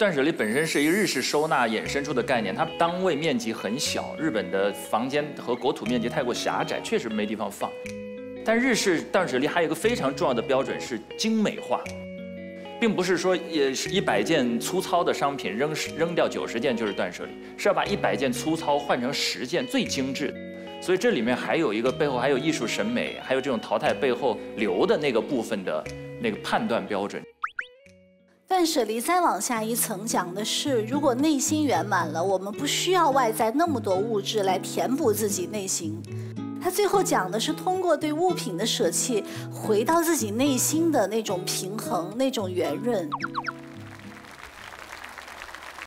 断舍离本身是一个日式收纳衍生出的概念，它单位面积很小，日本的房间和国土面积太过狭窄，确实没地方放。但日式断舍离还有一个非常重要的标准是精美化，并不是说也是一百件粗糙的商品扔扔掉九十件就是断舍离，是要把一百件粗糙换成十件最精致。所以这里面还有一个背后还有艺术审美，还有这种淘汰背后留的那个部分的那个判断标准。断舍离再往下一层讲的是，如果内心圆满了，我们不需要外在那么多物质来填补自己内心。他最后讲的是通过对物品的舍弃，回到自己内心的那种平衡、那种圆润。